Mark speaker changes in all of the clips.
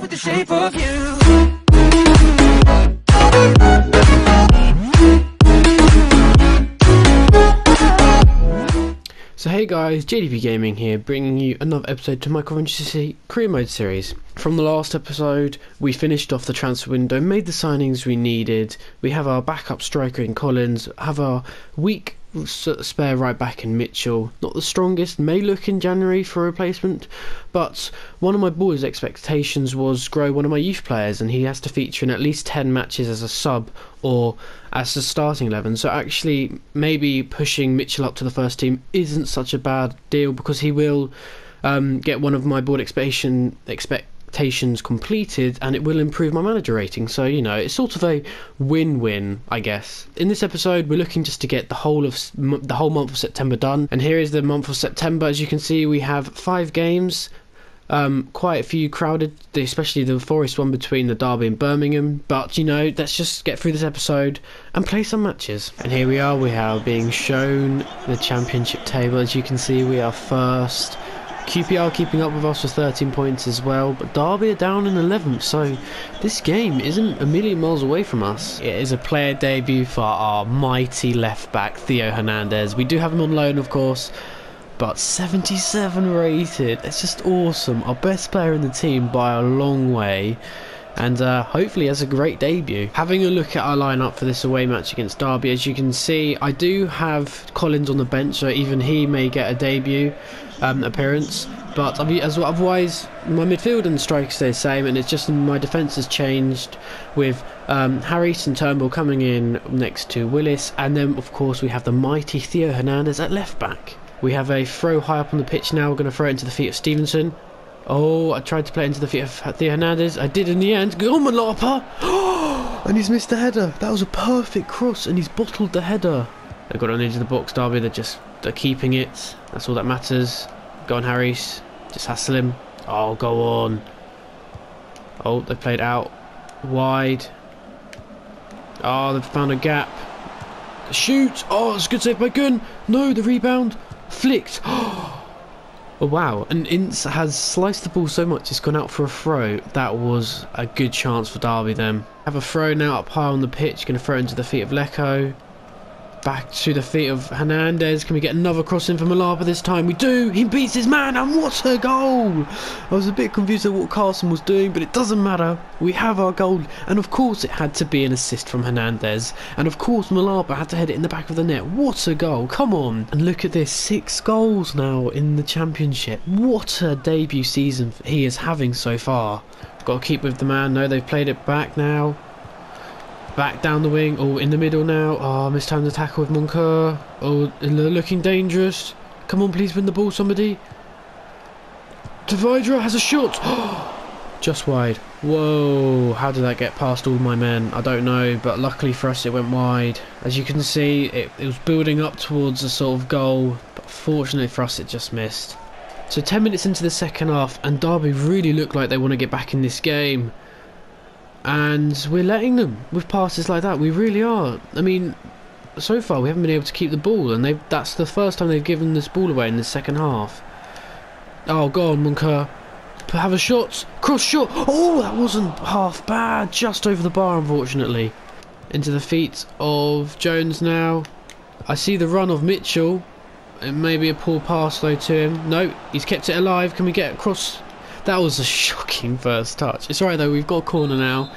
Speaker 1: with the shape of you.
Speaker 2: So hey guys, JDP Gaming here, bringing you another episode to my Coventry Career Mode series. From the last episode, we finished off the transfer window, made the signings we needed. We have our backup striker in Collins, have our weak spare right back in Mitchell. Not the strongest, may look in January for a replacement, but one of my boys' expectations was grow one of my youth players, and he has to feature in at least 10 matches as a sub or as a starting 11. So actually, maybe pushing Mitchell up to the first team isn't such a bad deal because he will um, get one of my board expectation expectations completed, and it will improve my manager rating. So you know, it's sort of a win-win, I guess. In this episode, we're looking just to get the whole of the whole month of September done, and here is the month of September. As you can see, we have five games. Um, quite a few crowded, especially the Forest one between the Derby and Birmingham. But you know, let's just get through this episode and play some matches. And here we are. We are being shown the championship table. As you can see, we are first. QPR keeping up with us for 13 points as well, but Derby are down in 11th, so this game isn't a million miles away from us. It is a player debut for our mighty left back Theo Hernandez. We do have him on loan, of course, but 77 rated. It's just awesome. Our best player in the team by a long way. And uh, hopefully has a great debut. Having a look at our lineup for this away match against Derby, as you can see, I do have Collins on the bench, so even he may get a debut um, appearance. But as otherwise, my midfield and strike stay the same, and it's just my defence has changed with um, Harris and Turnbull coming in next to Willis, and then of course we have the mighty Theo Hernandez at left back. We have a throw high up on the pitch now. We're going to throw it into the feet of Stevenson. Oh, I tried to play into the feet of Theo Hernandez. I did in the end. Go on, and he's missed the header. That was a perfect cross, and he's bottled the header. They've got it into the box, Derby. They're just they're keeping it. That's all that matters. Go on, Harris. Just hassle him. Oh, go on. Oh, they played out wide. Oh, they've found a gap. Shoot! Oh, it's a good save by Gunn. No, the rebound flicked. Oh, Oh wow! And Ince has sliced the ball so much it's gone out for a throw. That was a good chance for Derby. Then have a throw now up high on the pitch. Going to throw into the feet of Leko. Back to the feet of Hernandez. Can we get another cross in for Malapa this time? We do! He beats his man, and what a goal! I was a bit confused at what Carson was doing, but it doesn't matter. We have our goal, and of course it had to be an assist from Hernandez. And of course Malapa had to head it in the back of the net. What a goal! Come on! And look at this, six goals now in the championship. What a debut season he is having so far. Got to keep with the man. No, they've played it back now. Back down the wing. Oh, in the middle now. Ah, oh, mistimed the tackle with Moncur. Oh, looking dangerous. Come on, please win the ball, somebody. Tavaidra has a shot. Just wide. Whoa, how did that get past all my men? I don't know, but luckily for us it went wide. As you can see, it, it was building up towards a sort of goal, but fortunately for us it just missed. So 10 minutes into the second half, and Derby really look like they want to get back in this game and we're letting them with passes like that. We really are. I mean, so far we haven't been able to keep the ball, and that's the first time they've given this ball away in the second half. Oh, go on, Moncur. Have a shot. Cross shot. Oh, that wasn't half bad. Just over the bar, unfortunately. Into the feet of Jones now. I see the run of Mitchell. It may be a poor pass though to him. No, he's kept it alive. Can we get across? That was a shocking first touch. It's alright though, we've got a corner now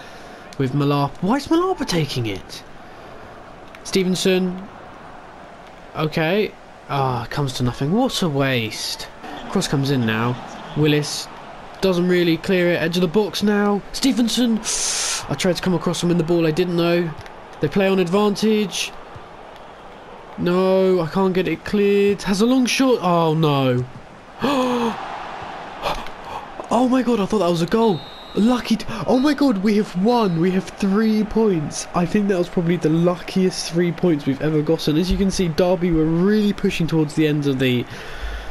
Speaker 2: with Malapa. Why is Malapa taking it? Stevenson. Okay. Ah, comes to nothing. What a waste. Cross comes in now. Willis doesn't really clear it. Edge of the box now. Stevenson. I tried to come across him in the ball. I didn't know. They play on advantage. No, I can't get it cleared. Has a long shot. Oh no. Oh my god, I thought that was a goal. Lucky. Oh my god, we have won. We have three points. I think that was probably the luckiest three points we've ever gotten. As you can see, Derby were really pushing towards the end of the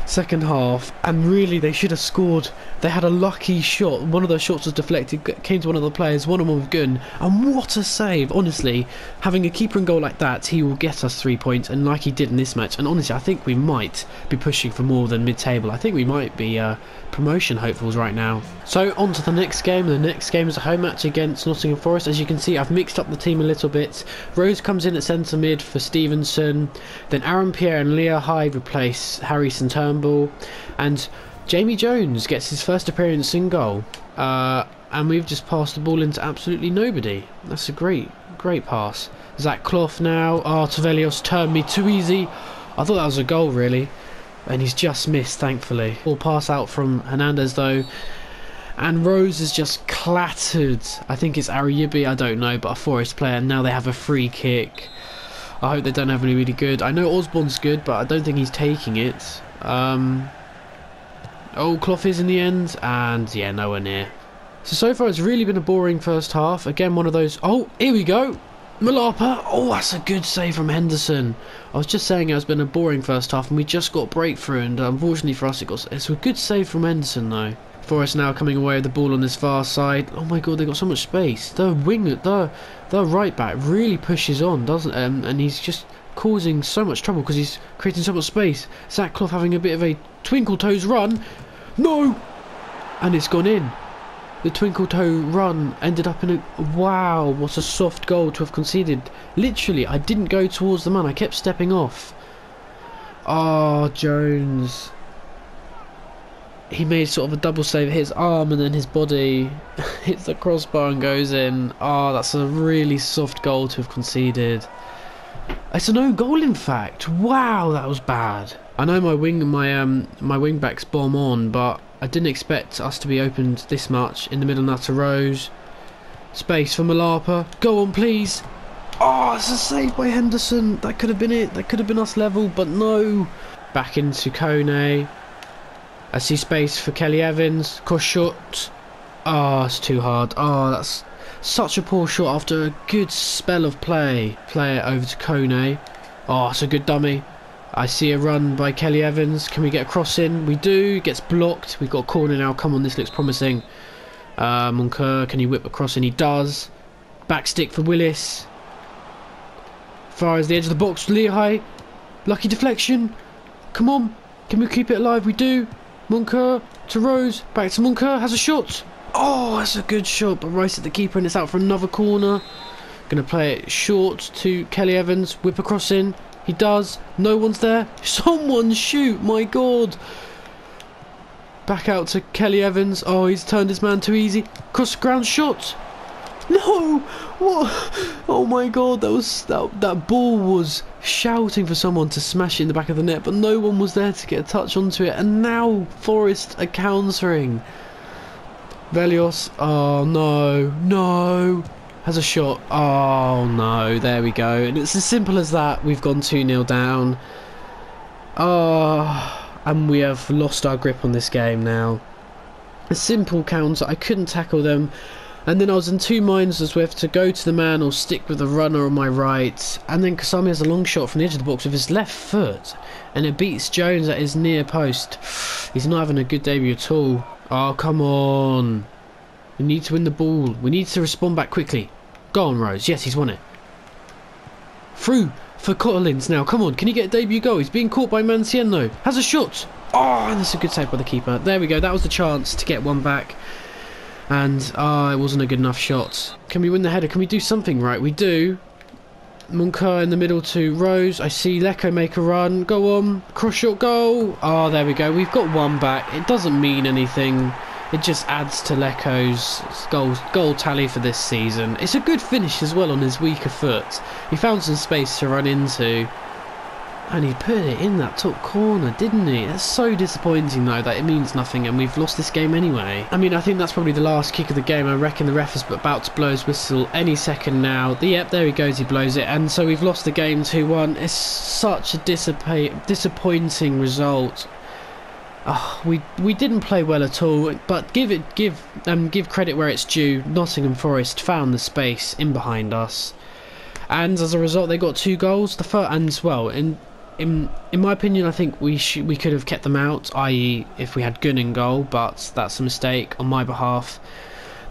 Speaker 2: second half, and really they should have scored. They had a lucky shot. One of those shots was deflected, came to one of the players, one on one with Gunn, and what a save! Honestly, having a keeper and goal like that, he will get us three points, and like he did in this match. And honestly, I think we might be pushing for more than mid-table. I think we might be uh, promotion hopefuls right now. So on to the next game. The next game is a home match against Nottingham Forest. As you can see, I've mixed up the team a little bit. Rose comes in at centre mid for Stevenson. Then Aaron Pierre and Leah Hyde replace Harry St Turnbull, and Jamie Jones gets his first appearance in goal. Uh, and we've just passed the ball into absolutely nobody. That's a great, great pass. Zach Clough now. Ah, oh, Tavelios turned me too easy. I thought that was a goal, really. And he's just missed, thankfully. Ball pass out from Hernandez, though. And Rose is just clattered. I think it's Ariyibi, I don't know, but a Forest player. And now they have a free kick. I hope they don't have any really good. I know Osborn's good, but I don't think he's taking it. Um, oh, Clough is in the end, and yeah, nowhere near. So, so far it's really been a boring first half. Again, one of those... Oh, here we go. Malapa. Oh, that's a good save from Henderson. I was just saying it's been a boring first half, and we just got breakthrough, and unfortunately for us, it got... It's a good save from Henderson, though. Forest now coming away with the ball on this far side. Oh my god, they've got so much space. The wing, the the right back really pushes on, doesn't? Um, and he's just causing so much trouble because he's creating so much space. Zach Clough having a bit of a twinkle toes run. No, and it's gone in. The twinkle toe run ended up in a wow. What a soft goal to have conceded. Literally, I didn't go towards the man. I kept stepping off. Ah, oh, Jones he made sort of a double save, his arm and then his body hits the crossbar and goes in. Oh, that's a really soft goal to have conceded. It's an own goal, in fact. Wow, that was bad. I know my wing, my um, my wing backs bomb on, but I didn't expect us to be opened this much in the middle. To Rose, space for Malapa. Go on, please. Oh, it's a save by Henderson. That could have been it. That could have been us level, but no. Back into Kone. I see space for Kelly Evans. Cross shot. Oh, ah, it's too hard. Oh, that's such a poor shot after a good spell of play. Play it over to Kone. Oh, it's a good dummy. I see a run by Kelly Evans. Can we get a cross in? We do. Gets blocked. We've got a corner now. Come on, this looks promising. Uh, Moncur, can he whip across? And he does. Back stick for Willis. Far as the edge of the box, Lehigh. Lucky deflection. Come on. Can we keep it alive? We do. Moncur to Rose. Back to Moncur. Has a shot. Oh, that's a good shot, but right at the keeper and it's out for another corner. Going to play it short to Kelly Evans. Whip across in. He does. No one's there. Someone shoot. My God. Back out to Kelly Evans. Oh, he's turned his man too easy. Cross ground shot. No! What? Oh my god, that was that that ball was shouting for someone to smash it in the back of the net, but no one was there to get a touch onto it, and now Forest are countering. Vellios, oh no, no, has a shot. Oh no, there we go. And it's as simple as that. We've gone 2 0 down. Oh, and we have lost our grip on this game now. A simple counter, I couldn't tackle them. And then I was in two minds as whether to go to the man or stick with the runner on my right. And then Kasami has a long shot from the edge of the box with his left foot. And it beats Jones at his near post. He's not having a good debut at all. Oh, come on. We need to win the ball. We need to respond back quickly. Go on, Rose. Yes, he's won it. Through for Collins now. Come on, can he get a debut goal? He's being caught by Mancienne. Has a shot. Oh, and that's a good save by the keeper. There we go. That was the chance to get one back and ah, it wasn't a good enough shot. Can we win the header? Can we do something right? We do. Moncur in the middle to Rose. I see Leko make a run. Go on. Cross shot goal. Oh, there we go. We've got one back. It doesn't mean anything. It just adds to Leko's goal, goal tally for this season. It's a good finish as well on his weaker foot. He found some space to run into. And he put it in that top corner, didn't he? That's so disappointing though that it means nothing and we've lost this game anyway. I mean, I think that's probably the last kick of the game. I reckon the ref is about to blow his whistle any second now. Yep, there he goes, he blows it. And so we've lost the game 2-1. It's such a disappointing result. Oh, we we didn't play well at all, but give it give um give credit where it's due. Nottingham Forest found the space in behind us, and as a result, they got two goals. The first and well, in in in my opinion, I think we sh- we could have kept them out, i.e., if we had Gunn in goal. But that's a mistake on my behalf.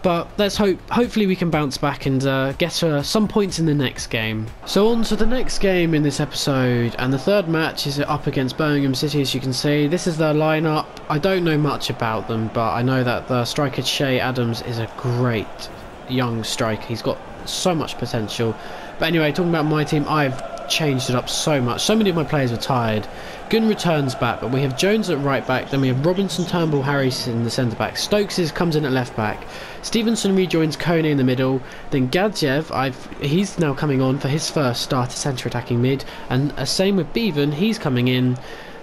Speaker 2: But let's hope. Hopefully, we can bounce back and uh, get uh, some points in the next game. So on to the next game in this episode, and the third match is up against Birmingham City. As you can see, this is their lineup. I don't know much about them, but I know that the striker Che Adams is a great young striker. He's got so much potential. But anyway, talking about my team, I've changed it up so much. So many of my players are tired. Gunn returns back, but we have Jones at right back. Then we have Robinson, Turnbull, Harris in the centre back. Stokes is, comes in at left back. Stevenson rejoins Kone in the middle. Then Gadzhev, I've he's now coming on for his first start at centre attacking mid. And uh, same with Beavon, he's coming in.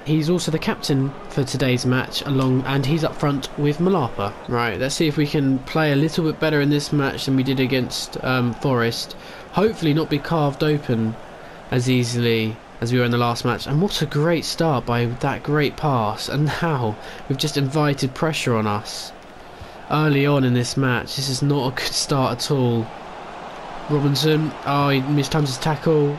Speaker 2: He's also the captain for today's match, along, and he's up front with Malapa. Right, let's see if we can play a little bit better in this match than we did against um, Forest. Hopefully, not be carved open as easily as we were in the last match. And what a great start by that great pass. And now we've just invited pressure on us early on in this match. This is not a good start at all. Robinson, oh, he mistimed his tackle.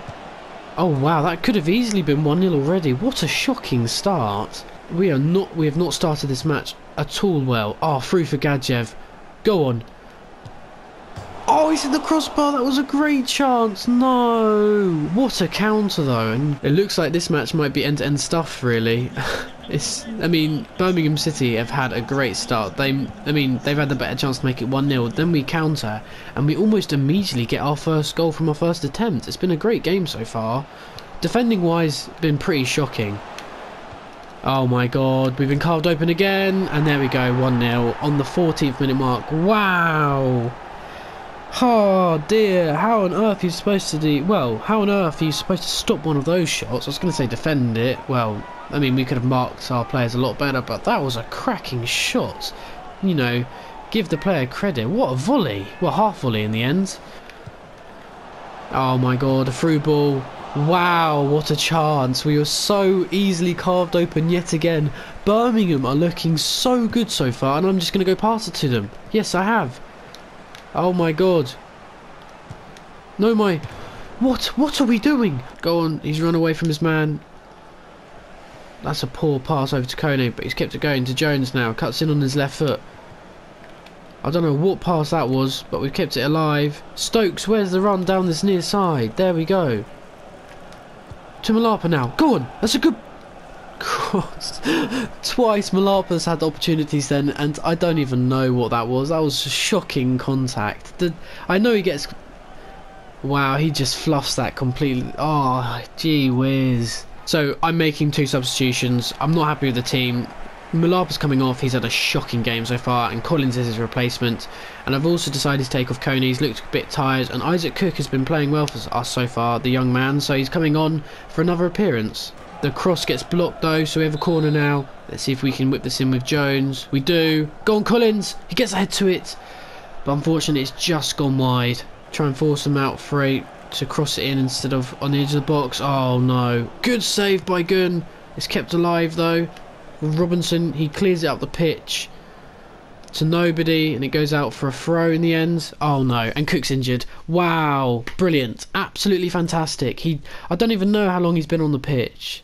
Speaker 2: Oh wow, that could have easily been 1-0 already. What a shocking start. We are not we have not started this match at all well. Oh, through for Gadzhev. Go on. Oh, he's in the crossbar. That was a great chance. No. What a counter, though. And it looks like this match might be end-to-end -end stuff, really. it's. I mean, Birmingham City have had a great start. They. I mean, they've had the better chance to make it 1-0. Then we counter, and we almost immediately get our first goal from our first attempt. It's been a great game so far. Defending-wise, been pretty shocking. Oh my god, we've been carved open again, and there we go, 1-0 on the 14th minute mark. Wow! Oh dear, how on earth are you supposed to do... Well, how on earth are you supposed to stop one of those shots? I was going to say defend it. Well, I mean, we could have marked our players a lot better, but that was a cracking shot. You know, give the player credit. What a volley. Well, half volley in the end. Oh my god, a through ball. Wow, what a chance. We were so easily carved open yet again. Birmingham are looking so good so far, and I'm just going to go past it to them. Yes, I have. Oh my god. No, my... What? What are we doing? Go on, he's run away from his man. That's a poor pass over to Kone, but he's kept it going to Jones now. Cuts in on his left foot. I don't know what pass that was, but we've kept it alive. Stokes, where's the run down this near side? There we go. To Malapa now. Go on. That's a good cross. Twice Malapa's had opportunities then, and I don't even know what that was. That was shocking contact. The, I know he gets... Wow, he just fluffs that completely. Oh, gee whiz. So, I'm making two substitutions. I'm not happy with the team. Malapa's coming off, he's had a shocking game so far, and Collins is his replacement. And I've also decided to take off Kone, he's looked a bit tired, and Isaac Cook has been playing well for us so far, the young man, so he's coming on for another appearance. The cross gets blocked though, so we have a corner now. Let's see if we can whip this in with Jones. We do. Go on, Collins. He gets ahead to it. But unfortunately, it's just gone wide. Try and force him out eight to cross it in instead of on the edge of the box. Oh no. Good save by Gunn. It's kept alive though. Robinson, he clears it up the pitch to nobody and it goes out for a throw in the end. Oh no, and Cook's injured. Wow, brilliant. Absolutely fantastic. He I don't even know how long he's been on the pitch.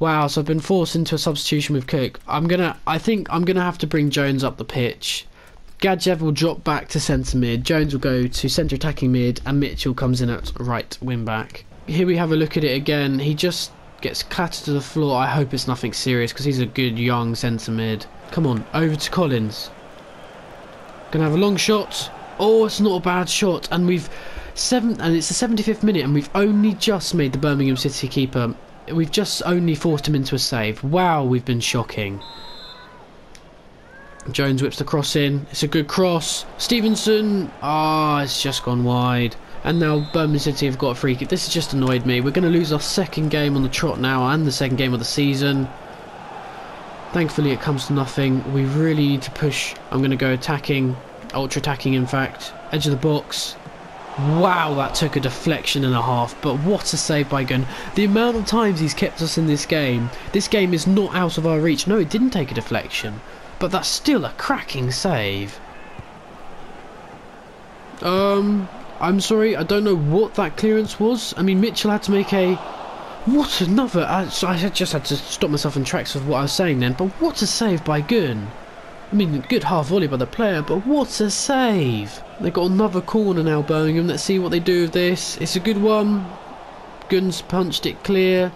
Speaker 2: Wow, so I've been forced into a substitution with Cook. I'm gonna, I think I'm gonna have to bring Jones up the pitch. Gadzhev will drop back to centre mid. Jones will go to centre attacking mid, and Mitchell comes in at right wing back. Here we have a look at it again. He just gets clattered to the floor. I hope it's nothing serious because he's a good young centre mid. Come on, over to Collins. Gonna have a long shot. Oh, it's not a bad shot, and we've seven, and it's the 75th minute, and we've only just made the Birmingham City keeper We've just only forced him into a save. Wow, we've been shocking. Jones whips the cross in. It's a good cross. Stevenson. Ah, oh, it's just gone wide. And now Birmingham City have got a free kick. This has just annoyed me. We're going to lose our second game on the trot now and the second game of the season. Thankfully it comes to nothing. We really need to push. I'm going to go attacking. Ultra attacking in fact. Edge of the box. Wow, that took a deflection and a half, but what a save by Gunn. The amount of times he's kept us in this game, this game is not out of our reach. No, it didn't take a deflection, but that's still a cracking save. Um, I'm sorry, I don't know what that clearance was. I mean, Mitchell had to make a... What another... I, I just had to stop myself in tracks with what I was saying then, but what a save by Gunn. I mean, good half volley by the player, but what a save! They've got another corner now, Birmingham. Let's see what they do with this. It's a good one. Gunn's punched it clear.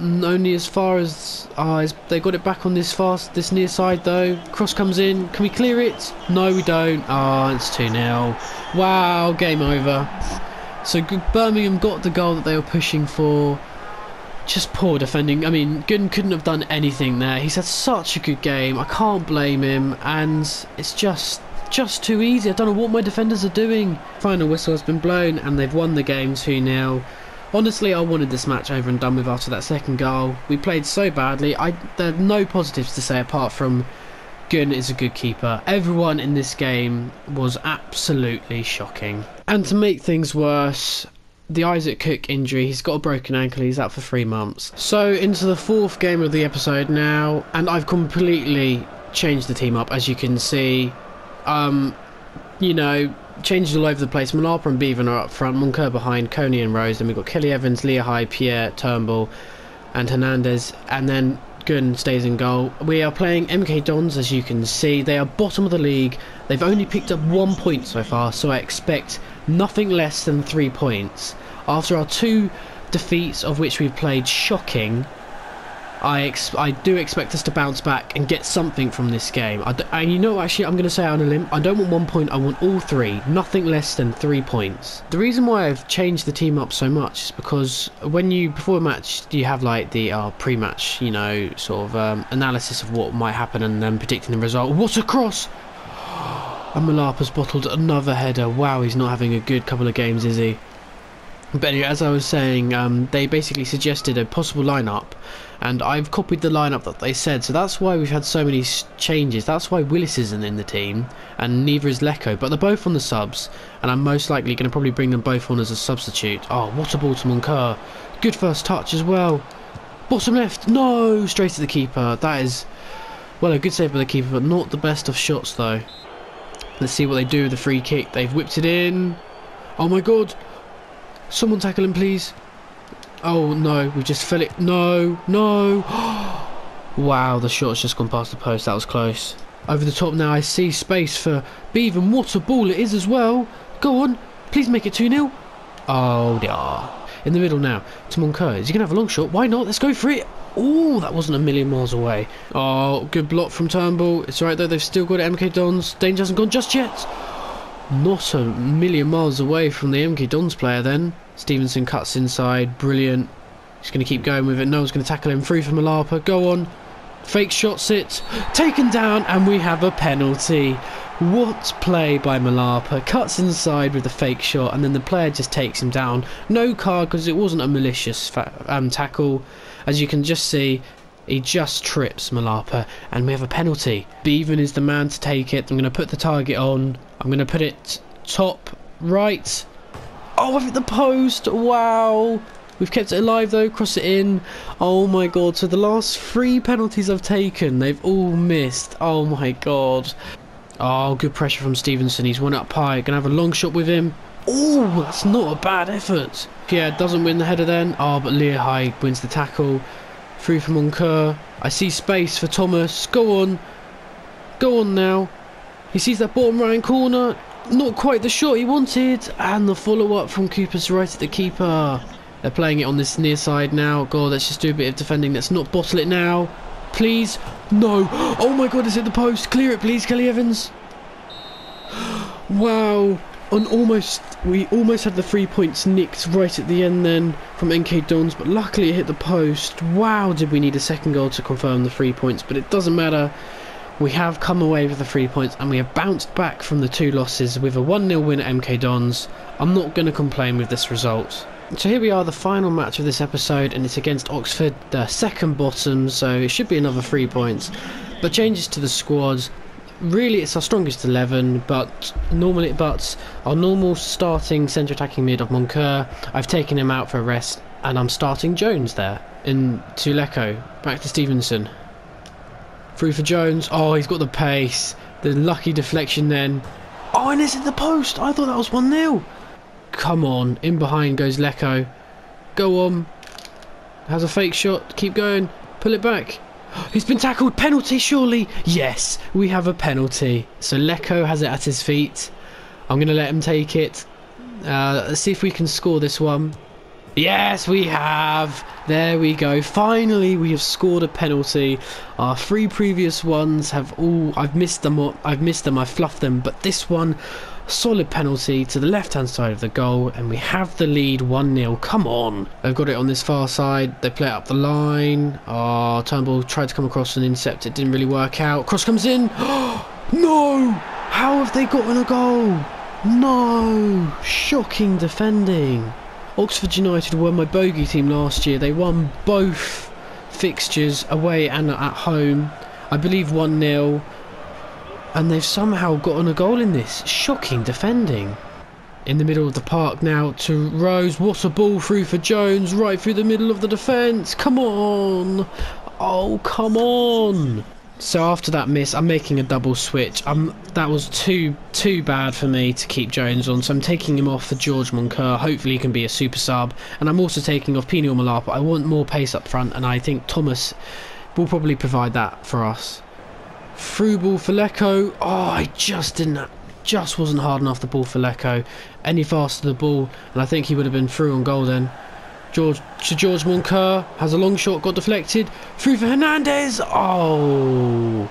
Speaker 2: Only as far as uh, they got it back on this fast, this near side though. Cross comes in. Can we clear it? No, we don't. Ah, oh, it's 2 0. Wow, game over. So Birmingham got the goal that they were pushing for. Just poor defending. I mean, Gooden couldn't have done anything there. He's had such a good game. I can't blame him, and it's just just too easy. I don't know what my defenders are doing. Final whistle has been blown, and they've won the game 2 0. Honestly, I wanted this match over and done with after that second goal. We played so badly. I there are no positives to say apart from Gunn is a good keeper. Everyone in this game was absolutely shocking. And to make things worse, the Isaac Cook injury. He's got a broken ankle. He's out for three months. So into the fourth game of the episode now, and I've completely changed the team up, as you can see. Um, you know, changed all over the place. Malapa and Beavon are up front. Moncur behind. Kone and Rose. Then we've got Kelly Evans, Leahigh, Pierre, Turnbull, and Hernandez. And then Gunn stays in goal. We are playing MK Dons, as you can see. They are bottom of the league. They've only picked up one point so far, so I expect nothing less than three points. After our two defeats, of which we've played shocking, I I do expect us to bounce back and get something from this game. And you know, actually, I'm going to say on a limb, I don't want one point, I want all three. Nothing less than three points. The reason why I've changed the team up so much is because when you, before a match, do you have like the uh, pre-match, you know, sort of um, analysis of what might happen and then predicting the result. What a cross! And Malapa's bottled another header. Wow, he's not having a good couple of games, is he? But anyway, as I was saying, um, they basically suggested a possible lineup, and I've copied the lineup that they said. So that's why we've had so many changes. That's why Willis isn't in the team, and neither is Leko. But they're both on the subs, and I'm most likely going to probably bring them both on as a substitute. Oh, what a ball to Moncur. Good first touch as well. Bottom left, no, straight to the keeper. That is, well, a good save by the keeper, but not the best of shots though. Let's see what they do with the free kick. They've whipped it in. Oh my god. Someone tackle him, please. Oh, no. We just fell it. No. No. wow, the shot's just gone past the post. That was close. Over the top now, I see space for Beavon. What a ball it is as well. Go on. Please make it 2-0. Oh, yeah. In the middle now to Moncur. Is he going to have a long shot? Why not? Let's go for it. Oh, that wasn't a million miles away. Oh, good block from Turnbull. It's alright though, they've still got MK Dons. Danger hasn't gone just yet. Not a million miles away from the MK Dons player then. Stevenson cuts inside, brilliant. He's going to keep going with it. No one's going to tackle him. Free from Malapa. Go on. Fake shots it. Taken down, and we have a penalty. What play by Malapa. Cuts inside with a fake shot, and then the player just takes him down. No card because it wasn't a malicious um, tackle. As you can just see, he just trips Malapa, and we have a penalty. Beavon is the man to take it. I'm going to put the target on. I'm going to put it top right. Oh, I've hit the post. Wow. We've kept it alive though, cross it in. Oh my god, so the last three penalties I've taken, they've all missed. Oh my god. Oh, good pressure from Stevenson. He's one up high. Gonna have a long shot with him. Oh, that's not a bad effort. Pierre doesn't win the header then. Oh, but Leahigh wins the tackle. Through from Moncur. I see space for Thomas. Go on. Go on now. He sees that bottom right corner. Not quite the shot he wanted. And the follow-up from Cooper's right at the keeper. They're playing it on this near side now. God, let's just do a bit of defending. Let's not bottle it now. Please. No. Oh my god, is it the post. Clear it, please, Kelly Evans. Wow on almost we almost had the three points nicked right at the end then from MK Dons but luckily it hit the post. Wow did we need a second goal to confirm the three points but it doesn't matter. We have come away with the three points and we have bounced back from the two losses with a 1-0 win at MK Dons. I'm not going to complain with this result. So here we are the final match of this episode and it's against Oxford the second bottom so it should be another three points. But changes to the squad really it's our strongest 11 but normally but our normal starting centre attacking mid of Moncur I've taken him out for a rest and I'm starting Jones there in Tuleco back to Stevenson. Through for Jones. Oh he's got the pace. The lucky deflection then. Oh and it's in the post. I thought that was 1-0 come on. In behind goes Leko go on. Has a fake shot. Keep going. Pull it back. He's been tackled. Penalty, surely. Yes, we have a penalty. So Leko has it at his feet. I'm going to let him take it. Uh, let's see if we can score this one. Yes, we have. There we go. Finally, we have scored a penalty. Our three previous ones have all. I've missed them. I've missed them. I've fluffed them. But this one, solid penalty to the left-hand side of the goal, and we have the lead 1-0. Come on. They've got it on this far side. They play up the line. Ah, oh, Turnbull tried to come across and intercept. It didn't really work out. Cross comes in. no. How have they gotten a goal? No. Shocking defending. Oxford United were my bogey team last year. They won both fixtures away and at home. I believe 1 0. And they've somehow gotten a goal in this. Shocking defending. In the middle of the park now to Rose. What a ball through for Jones. Right through the middle of the defence. Come on. Oh, come on. So after that miss, I'm making a double switch. Um, that was too too bad for me to keep Jones on, so I'm taking him off for George Moncur. Hopefully he can be a super sub, and I'm also taking off Pino Malapa. I want more pace up front, and I think Thomas will probably provide that for us. Through ball for Leko. Oh, I just didn't, just wasn't hard enough the ball for Leko. Any faster the ball, and I think he would have been through on goal then. George to George Moncur has a long shot, got deflected. Through for Hernandez. Oh,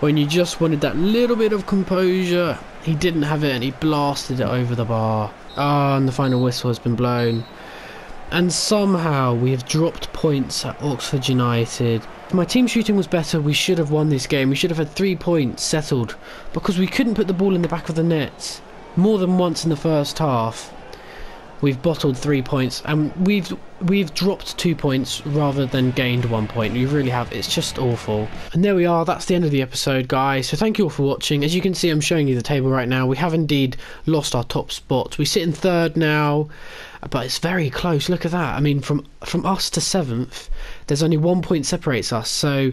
Speaker 2: when you just wanted that little bit of composure, he didn't have it and he blasted it over the bar. Ah, oh, and the final whistle has been blown. And somehow we have dropped points at Oxford United. My team shooting was better, we should have won this game. We should have had three points settled because we couldn't put the ball in the back of the net more than once in the first half. We've bottled three points and we've we've dropped two points rather than gained one point. We really have. It's just awful. And there we are. That's the end of the episode guys. So thank you all for watching. As you can see i'm showing you the table right now. We have indeed lost our top spot. We sit in third now but it's very close. Look at that. I mean from from us to seventh there's only one point separates us so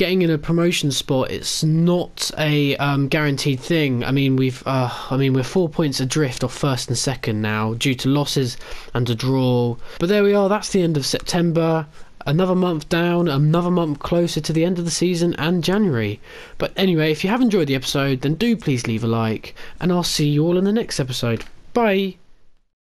Speaker 2: getting in a promotion spot it's not a um, guaranteed thing. I mean we've uh, I mean we're four points adrift off first and second now due to losses and a draw. But there we are. That's the end of September. Another month down, another month closer to the end of the season and January. But anyway, if you have enjoyed the episode, then do please leave a like, and I'll see you all in the next episode. Bye.